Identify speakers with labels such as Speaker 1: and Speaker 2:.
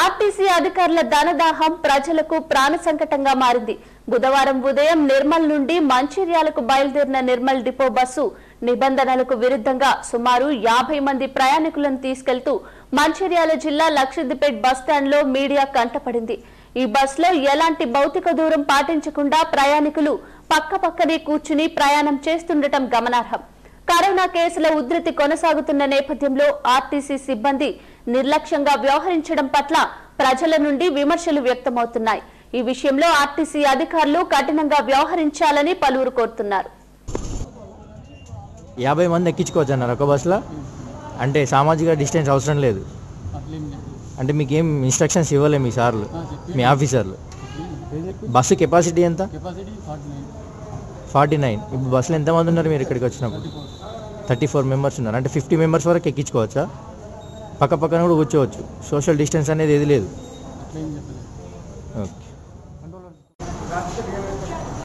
Speaker 1: RTC అధికారుల ధనదాహం ప్రజలకు ప్రాణ సంకటంగా మారింది. బుధవారం ఉదయం నిర్మల్ నుండి మంచిర్యాలకు బయలుదేరిన నిర్మల్ డిపో బస్సు నిబంధనలకు విరుద్ధంగా సుమారు యాభై మంది ప్రయాణికులను తీసుకెళ్తూ మంచిర్యాల జిల్లా లక్షదిపేట్ బస్టాండ్లో మీడియా కంటపడింది. ఈ బస్సులో ఎలాంటి భౌతిక దూరం పాటించకుండా ప్రయాణికులు పక్కపక్కనే కూర్చుని ప్రయాణం చేస్తుండటం గమనార్హం. కరోనా కేసుల ఉధృతి కొనసాగుతున్న నేపథ్యంలో ఆర్టీసీ సిబ్బంది నిర్లక్ష్యంగా వ్యవహరించడం పట్ల ప్రజల నుండి విమర్శలు వ్యక్తమవుతున్నాయి. ఈ విషయంలో ఆర్టీసీ అధికారులు కఠినంగా వ్యవహరించాలని పలువురు కోరుతున్నారు.
Speaker 2: యాభై మంది ఎక్కించుకోవచ్చు అన్నారు ఒక బస్సులో. అంటే సామాజిక డిస్టెన్స్ అవసరం లేదు. అంటే మీకు ఏం ఇన్స్ట్రక్షన్స్ ఇవ్వలే మీ సార్లు మీ ఆఫీసర్లు. బస్సు కెపాసిటీ ఎంత?
Speaker 3: Forty nine.
Speaker 2: ఇప్పుడు బస్సులో ఎంతమంది ఉన్నారు మీరు ఇక్కడికి వచ్చినప్పుడు? థర్టీ ఫోర్ మెంబర్స్ ఉన్నారు. అంటే ఫిఫ్టీ మెంబర్స్ వరకు ఎక్కించుకోవచ్చా? పక్క పక్కన కూడా కూర్చోవచ్చు. సోషల్ డిస్టెన్స్ అనేది ఏది లేదు. ఓకే.